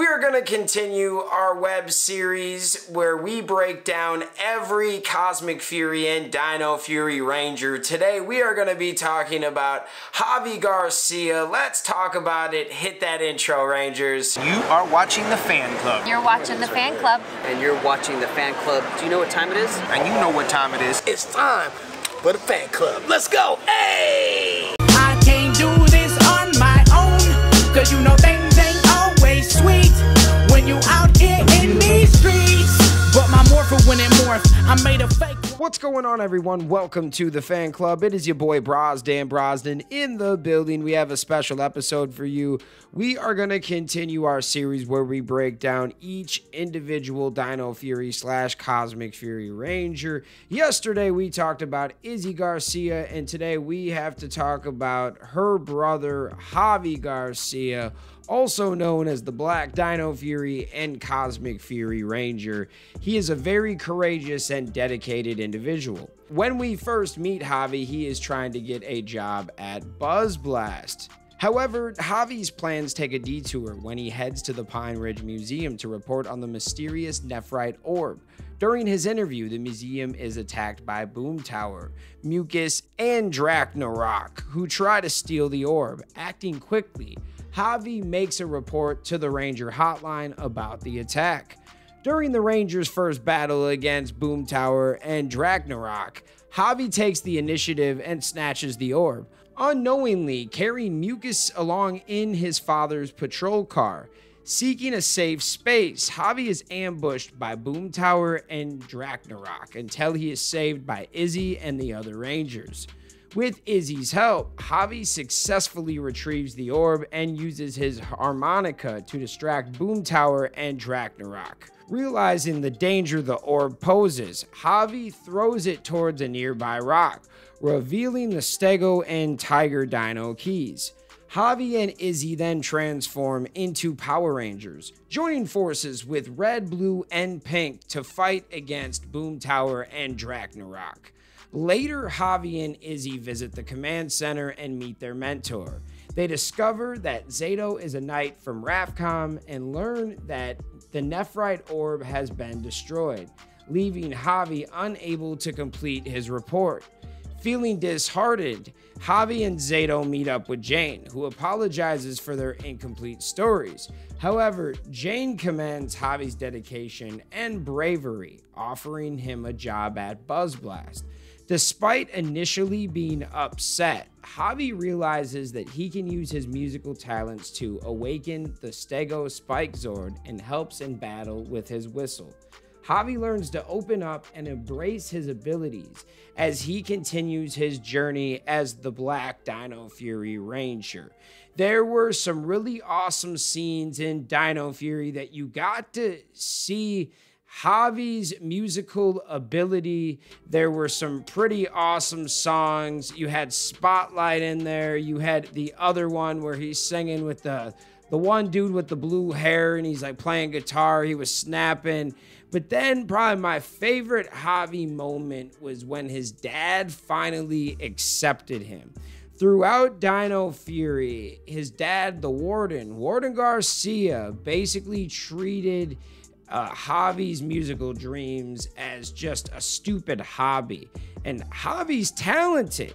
We're going to continue our web series where we break down every Cosmic Fury and Dino Fury Ranger. Today we are going to be talking about Javi Garcia. Let's talk about it. Hit that intro, Rangers. You are watching the fan club. You're watching the fan club. And you're watching the fan club. Do you know what time it is? And you know what time it is. It's time for the fan club. Let's go. Hey! I can't do this on my own. Cause you know I made a fake. What's going on, everyone? Welcome to the fan club. It is your boy Brosdan Brosden, in the building. We have a special episode for you. We are going to continue our series where we break down each individual Dino Fury slash Cosmic Fury Ranger. Yesterday, we talked about Izzy Garcia, and today we have to talk about her brother, Javi Garcia also known as the Black Dino Fury and Cosmic Fury Ranger. He is a very courageous and dedicated individual. When we first meet Javi, he is trying to get a job at Buzz Blast. However, Javi's plans take a detour when he heads to the Pine Ridge Museum to report on the mysterious Nephrite orb. During his interview, the museum is attacked by Boom Tower, Mucus, and Drachnarok, who try to steal the orb. Acting quickly, Javi makes a report to the Ranger hotline about the attack. During the Rangers' first battle against Boom Tower and Drachnarok, Javi takes the initiative and snatches the orb, unknowingly carrying Mucus along in his father's patrol car. Seeking a safe space, Javi is ambushed by Boom Tower and Drachnarok until he is saved by Izzy and the other Rangers. With Izzy's help, Javi successfully retrieves the orb and uses his harmonica to distract Boom Tower and Drachnarok. Realizing the danger the orb poses, Javi throws it towards a nearby rock, revealing the Stego and Tiger Dino keys. Javi and Izzy then transform into Power Rangers, joining forces with Red, Blue, and Pink to fight against Boom Tower and Drachnarok. Later, Javi and Izzy visit the command center and meet their mentor. They discover that Zayto is a knight from Rafkon and learn that the Nephrite orb has been destroyed, leaving Javi unable to complete his report. Feeling disheartened, Javi and Zayto meet up with Jane, who apologizes for their incomplete stories. However, Jane commends Javi's dedication and bravery, offering him a job at Buzzblast. Despite initially being upset, Javi realizes that he can use his musical talents to awaken the Stego Spike Zord and helps in battle with his whistle. Javi learns to open up and embrace his abilities as he continues his journey as the Black Dino Fury Ranger. There were some really awesome scenes in Dino Fury that you got to see Javi's musical ability. There were some pretty awesome songs. You had Spotlight in there. You had the other one where he's singing with the the one dude with the blue hair and he's like playing guitar. He was snapping. But then probably my favorite Javi moment was when his dad finally accepted him. Throughout Dino Fury, his dad, the Warden, Warden Garcia, basically treated uh, Javi's musical dreams as just a stupid hobby. And Javi's talented.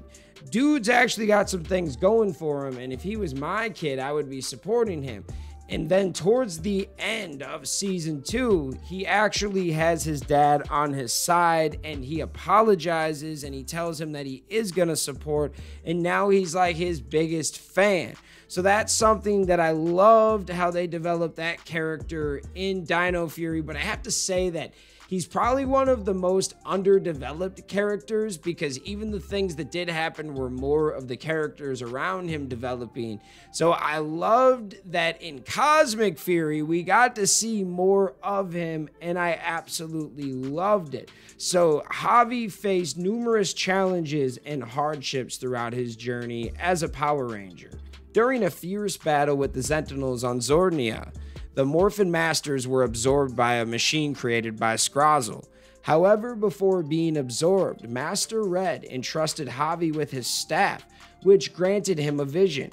Dude's actually got some things going for him. And if he was my kid, I would be supporting him. And then towards the end of season two, he actually has his dad on his side and he apologizes and he tells him that he is going to support. And now he's like his biggest fan. So that's something that I loved how they developed that character in Dino Fury. But I have to say that he's probably one of the most underdeveloped characters because even the things that did happen were more of the characters around him developing. So I loved that in Cosmic Fury, we got to see more of him, and I absolutely loved it. So Javi faced numerous challenges and hardships throughout his journey as a Power Ranger. During a fierce battle with the Sentinels on Zordnia, the Morphin Masters were absorbed by a machine created by Scrozzle. However, before being absorbed, Master Red entrusted Javi with his staff, which granted him a vision.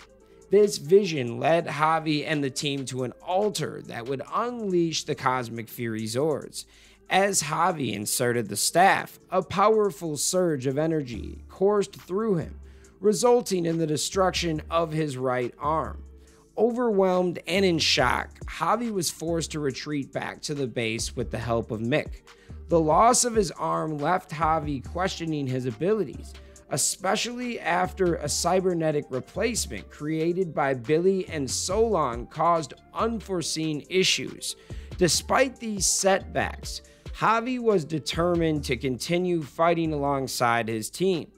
This vision led Javi and the team to an altar that would unleash the Cosmic Fury Zords. As Javi inserted the staff, a powerful surge of energy coursed through him, resulting in the destruction of his right arm. Overwhelmed and in shock, Javi was forced to retreat back to the base with the help of Mick. The loss of his arm left Javi questioning his abilities, especially after a cybernetic replacement created by Billy and Solon caused unforeseen issues. Despite these setbacks, Javi was determined to continue fighting alongside his team.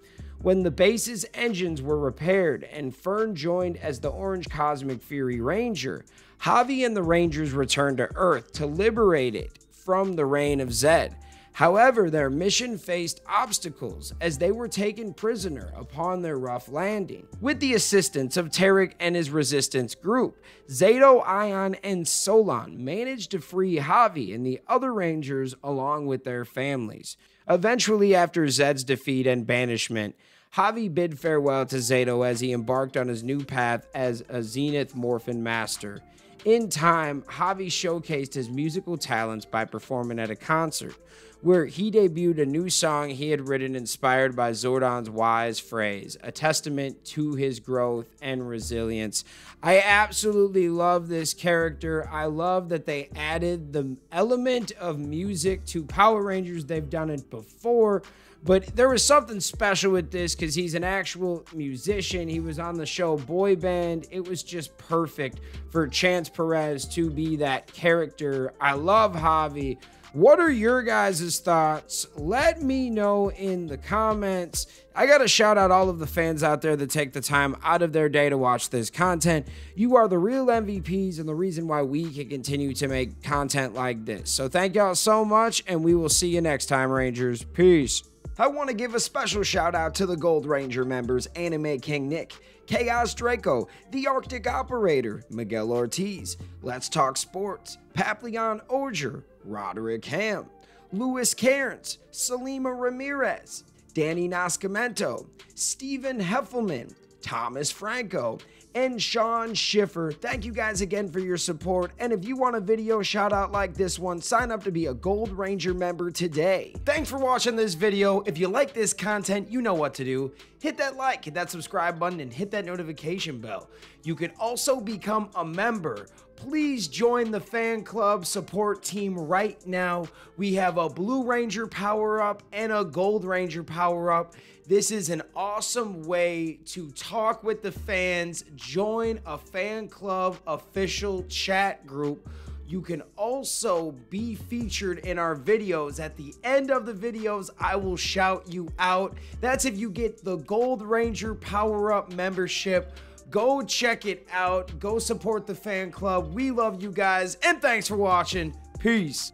When the base's engines were repaired and Fern joined as the Orange Cosmic Fury Ranger, Javi and the Rangers returned to Earth to liberate it from the reign of Zed. However, their mission faced obstacles as they were taken prisoner upon their rough landing. With the assistance of Tarek and his resistance group, Zayto, Aiyon, and Solon managed to free Javi and the other Rangers along with their families. Eventually, after Zed's defeat and banishment, Javi bid farewell to Zayto as he embarked on his new path as a Zenith Morphin Master. In time, Javi showcased his musical talents by performing at a concert, where he debuted a new song he had written inspired by Zordon's wise phrase, a testament to his growth and resilience. I absolutely love this character. I love that they added the element of music to Power Rangers. They've done it before but there was something special with this because he's an actual musician. He was on the show Boy Band. It was just perfect for Chance Perez to be that character. I love Javi. What are your guys' thoughts? Let me know in the comments. I got to shout out all of the fans out there that take the time out of their day to watch this content. You are the real MVPs and the reason why we can continue to make content like this. So thank y'all so much, and we will see you next time, Rangers. Peace. I want to give a special shout out to the Gold Ranger members Anime King Nick, Chaos Draco, The Arctic Operator, Miguel Ortiz, Let's Talk Sports, Papillon Oger, Roderick Ham, Louis Cairns, Salima Ramirez, Danny Nascimento, Stephen Heffelman, Thomas Franco, and Sean Schiffer. Thank you guys again for your support. And if you want a video shout out like this one, sign up to be a Gold Ranger member today. Thanks for watching this video. If you like this content, you know what to do. Hit that like, hit that subscribe button, and hit that notification bell. You can also become a member please join the fan club support team right now. We have a Blue Ranger power up and a Gold Ranger power up. This is an awesome way to talk with the fans, join a fan club official chat group. You can also be featured in our videos. At the end of the videos, I will shout you out. That's if you get the Gold Ranger Power Up membership. Go check it out. Go support the fan club. We love you guys. And thanks for watching. Peace.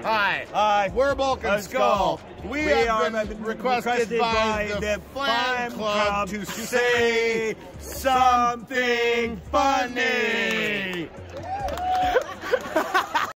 Hi. Hi. We're Bulk and Let's Skull. go. We, We have are been requested, requested by, by the, the fan fan club club to to say say something something funny.